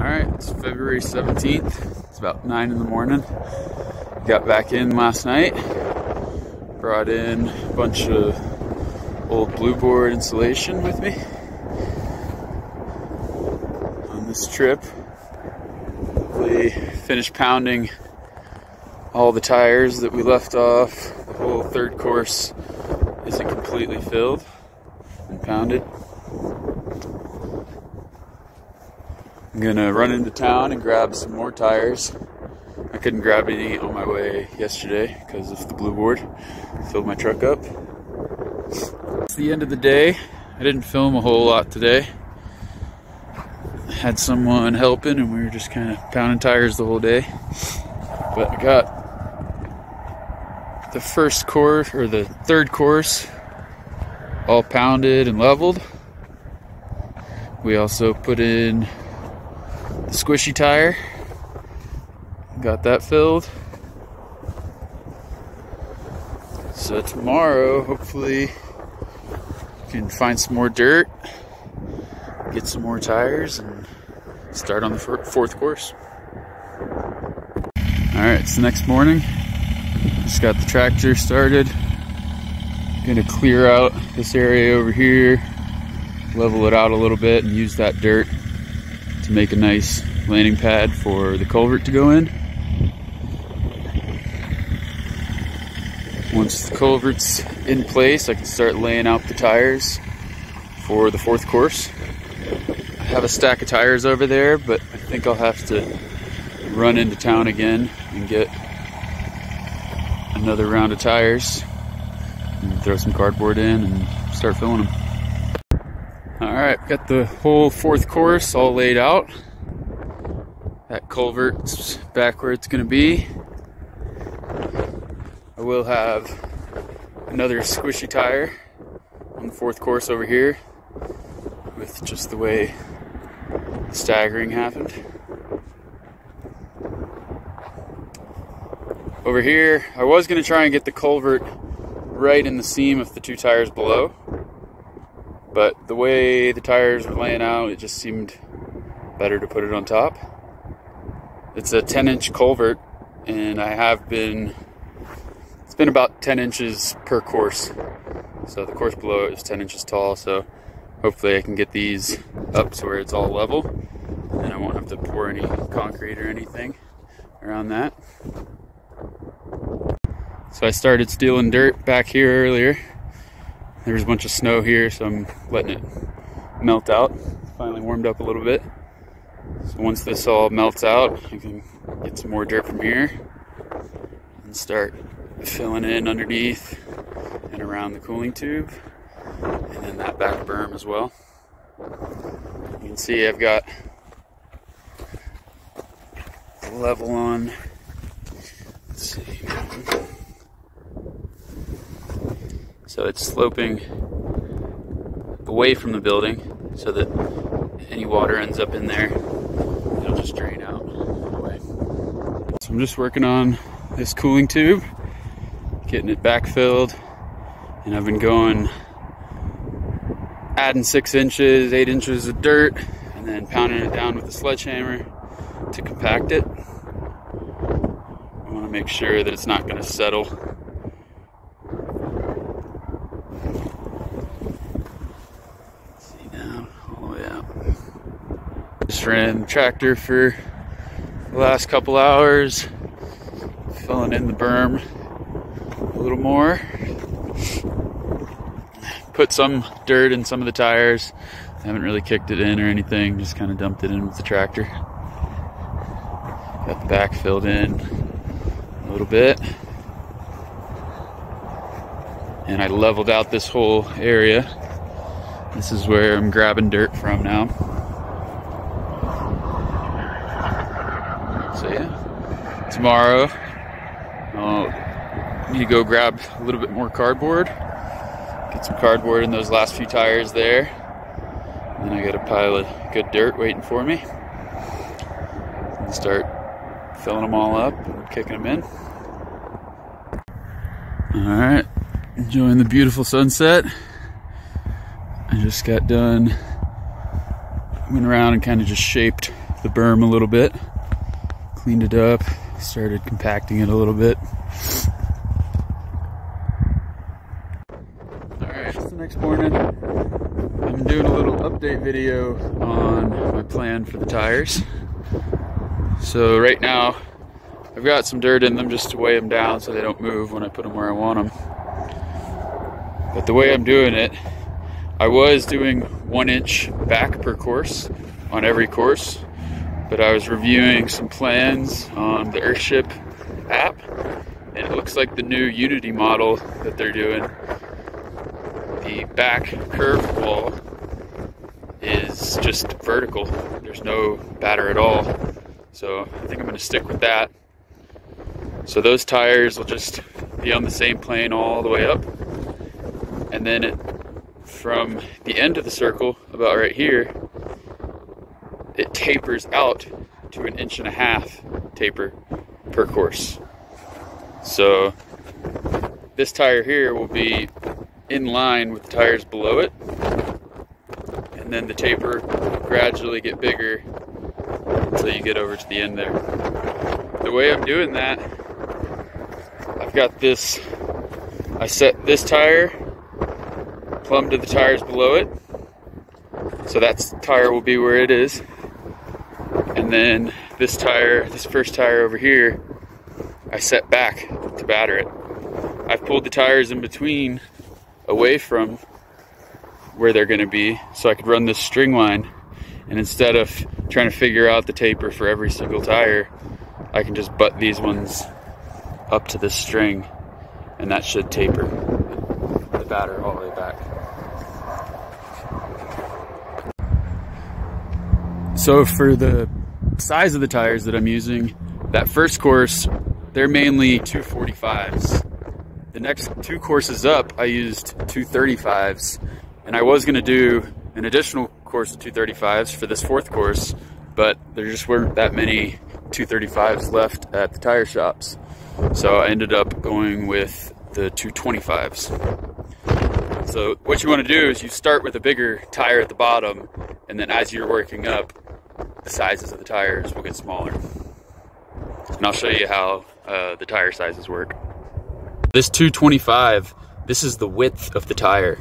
All right, it's February 17th. It's about 9 in the morning. Got back in last night. Brought in a bunch of old blue board insulation with me. On this trip, we finished pounding all the tires that we left off. The whole third course isn't completely filled and pounded. I'm gonna run into town and grab some more tires. I couldn't grab any on my way yesterday because of the blue board. Filled my truck up. It's the end of the day. I didn't film a whole lot today. Had someone helping and we were just kind of pounding tires the whole day. But I got the first course or the third course all pounded and leveled. We also put in the squishy tire. Got that filled. So tomorrow, hopefully, can find some more dirt, get some more tires, and start on the fourth course. All right, it's the next morning. Just got the tractor started. Gonna clear out this area over here, level it out a little bit, and use that dirt to make a nice landing pad for the culvert to go in. Once the culvert's in place, I can start laying out the tires for the fourth course. I have a stack of tires over there, but I think I'll have to run into town again and get another round of tires and throw some cardboard in and start filling them. All right, got the whole fourth course all laid out. That culvert's back where it's gonna be. I will have another squishy tire on the fourth course over here with just the way staggering happened. Over here, I was going to try and get the culvert right in the seam of the two tires below, but the way the tires were laying out, it just seemed better to put it on top. It's a 10 inch culvert, and I have been it's been about 10 inches per course. So the course below is 10 inches tall, so hopefully I can get these up to where it's all level and I won't have to pour any concrete or anything around that. So I started stealing dirt back here earlier. There was a bunch of snow here, so I'm letting it melt out. Finally warmed up a little bit. So once this all melts out, I can get some more dirt from here and start filling in underneath and around the cooling tube and then that back berm as well. You can see I've got level on. Let's see. So it's sloping away from the building so that any water ends up in there. It'll just drain out away. So I'm just working on this cooling tube getting it backfilled. And I've been going, adding six inches, eight inches of dirt, and then pounding it down with a sledgehammer to compact it. I want to make sure that it's not going to settle. See down all the way out. Just tractor for the last couple hours, filling in the berm a little more. Put some dirt in some of the tires. I haven't really kicked it in or anything, just kind of dumped it in with the tractor. Got the back filled in a little bit. And I leveled out this whole area. This is where I'm grabbing dirt from now. So yeah, tomorrow I'll Need to go grab a little bit more cardboard. Get some cardboard in those last few tires there. And then I got a pile of good dirt waiting for me. And start filling them all up and kicking them in. Alright, enjoying the beautiful sunset. I just got done, went around and kind of just shaped the berm a little bit, cleaned it up, started compacting it a little bit. Alright, it's the next morning. I'm doing a little update video on my plan for the tires. So right now, I've got some dirt in them just to weigh them down so they don't move when I put them where I want them. But the way I'm doing it, I was doing one inch back per course on every course, but I was reviewing some plans on the Earthship app, and it looks like the new Unity model that they're doing, the back curve wall is just vertical. There's no batter at all. So I think I'm gonna stick with that. So those tires will just be on the same plane all the way up. And then it from the end of the circle, about right here, it tapers out to an inch and a half taper per course. So this tire here will be in line with the tires below it. And then the taper gradually get bigger until you get over to the end there. The way I'm doing that, I've got this, I set this tire plumb to the tires below it. So that tire will be where it is. And then this tire, this first tire over here, I set back to batter it. I've pulled the tires in between away from where they're gonna be so I could run this string line. And instead of trying to figure out the taper for every single tire, I can just butt these ones up to this string and that should taper the batter all the way back. So for the size of the tires that I'm using, that first course, they're mainly 245s. The next two courses up, I used 235s, and I was gonna do an additional course of 235s for this fourth course, but there just weren't that many 235s left at the tire shops. So I ended up going with the 225s. So what you want to do is you start with a bigger tire at the bottom, and then as you're working up, the sizes of the tires will get smaller. And I'll show you how uh, the tire sizes work. This 225, this is the width of the tire,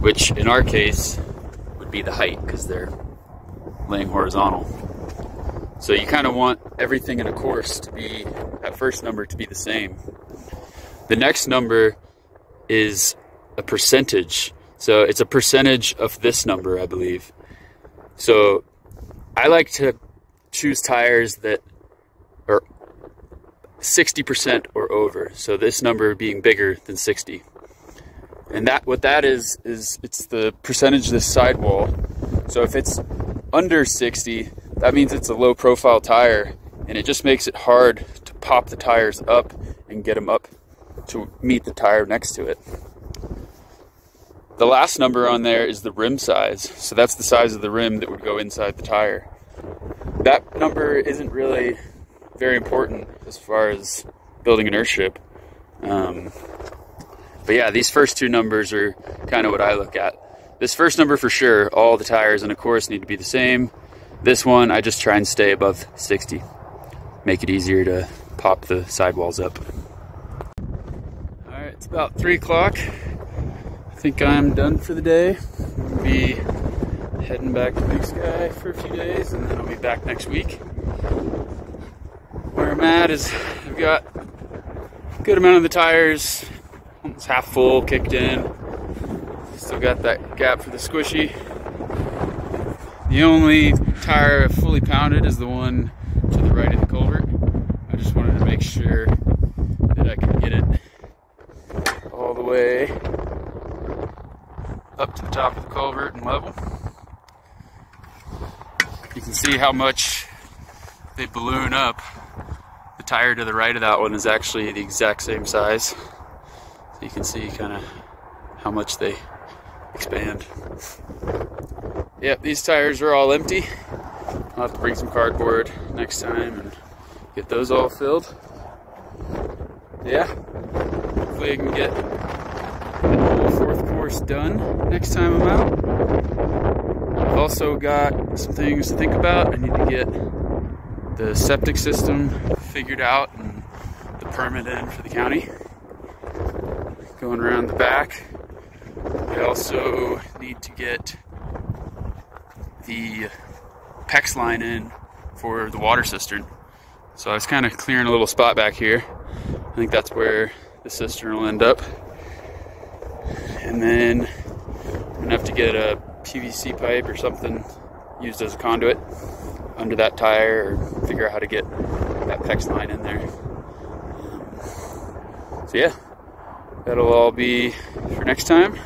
which in our case would be the height because they're laying horizontal. So you kind of want everything in a course to be, that first number to be the same. The next number is a percentage. So it's a percentage of this number, I believe. So I like to choose tires that are 60% or over. So this number being bigger than 60. And that what that is is it's the percentage of the sidewall. So if it's under 60, that means it's a low profile tire and it just makes it hard to pop the tires up and get them up to meet the tire next to it. The last number on there is the rim size. So that's the size of the rim that would go inside the tire. That number isn't really very important as far as building an Earthship. Um, but yeah, these first two numbers are kind of what I look at. This first number for sure, all the tires in a course need to be the same. This one, I just try and stay above 60. Make it easier to pop the sidewalls up. All right, it's about three o'clock think I'm done for the day. I'll be heading back to Big Sky for a few days and then I'll be back next week. Where I'm at is I've got a good amount of the tires, almost half full, kicked in. Still got that gap for the squishy. The only tire fully pounded is the one to the right of the culvert. I just wanted to make sure that I could get it all the way up to the top of the culvert and level. You can see how much they balloon up. The tire to the right of that one is actually the exact same size. So you can see kind of how much they expand. Yep, these tires are all empty. I'll have to bring some cardboard next time and get those all filled. Yeah, hopefully I can get done next time I'm out. I've also got some things to think about. I need to get the septic system figured out and the permit in for the county. Going around the back, I also need to get the PEX line in for the water cistern. So I was kind of clearing a little spot back here. I think that's where the cistern will end up. And then I'm gonna have to get a PVC pipe or something used as a conduit under that tire or figure out how to get that PEX line in there. Um, so yeah, that'll all be for next time.